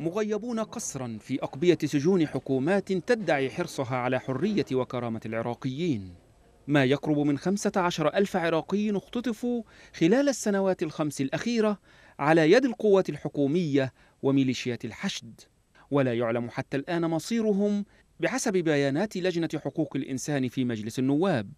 مغيبون قسرا في أقبية سجون حكومات تدعي حرصها على حرية وكرامة العراقيين. ما يقرب من خمسة عشر ألف عراقي اختطفوا خلال السنوات الخمس الأخيرة على يد القوات الحكومية وميليشيات الحشد. ولا يعلم حتى الآن مصيرهم بحسب بيانات لجنة حقوق الإنسان في مجلس النواب.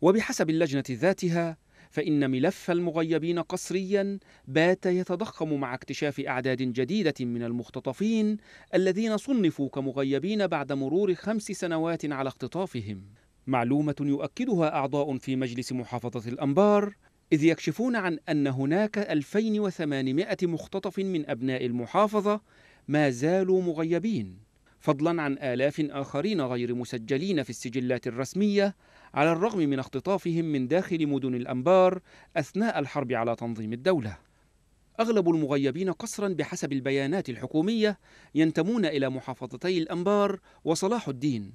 وبحسب اللجنة ذاتها فإن ملف المغيبين قسريا بات يتضخم مع اكتشاف أعداد جديدة من المختطفين الذين صنفوا كمغيبين بعد مرور خمس سنوات على اختطافهم. معلومة يؤكدها أعضاء في مجلس محافظة الأنبار إذ يكشفون عن أن هناك 2800 مختطف من أبناء المحافظة ما زالوا مغيبين. فضلا عن آلاف آخرين غير مسجلين في السجلات الرسمية على الرغم من اختطافهم من داخل مدن الأنبار أثناء الحرب على تنظيم الدولة. أغلب المغيبين قسرا بحسب البيانات الحكومية ينتمون إلى محافظتي الأنبار وصلاح الدين.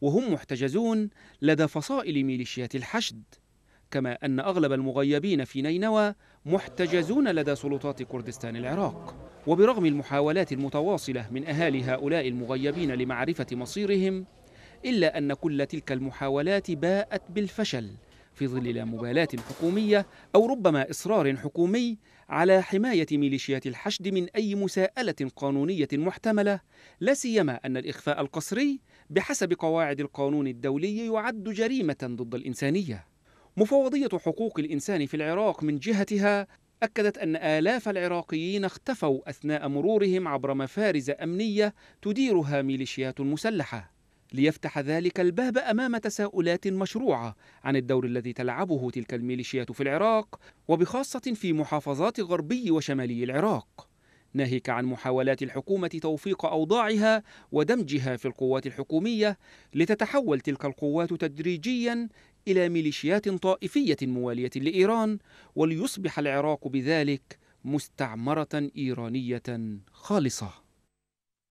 وهم محتجزون لدى فصائل ميليشيات الحشد. كما أن أغلب المغيبين في نينوى محتجزون لدى سلطات كردستان العراق وبرغم المحاولات المتواصلة من أهالي هؤلاء المغيبين لمعرفة مصيرهم إلا أن كل تلك المحاولات باءت بالفشل في ظل لا مبالاة حكومية أو ربما إصرار حكومي على حماية ميليشيات الحشد من أي مساءلة قانونية محتملة لا سيما أن الإخفاء القسري بحسب قواعد القانون الدولي يعد جريمة ضد الإنسانية. مفوضية حقوق الإنسان في العراق من جهتها أكدت أن آلاف العراقيين اختفوا أثناء مرورهم عبر مفارز أمنية تديرها ميليشيات مسلحة. ليفتح ذلك الباب أمام تساؤلات مشروعة عن الدور الذي تلعبه تلك الميليشيات في العراق وبخاصة في محافظات غربي وشمالي العراق. ناهيك عن محاولات الحكومة توفيق أوضاعها ودمجها في القوات الحكومية لتتحول تلك القوات تدريجيا إلى ميليشيات طائفية موالية لإيران وليصبح العراق بذلك مستعمرة إيرانية خالصة.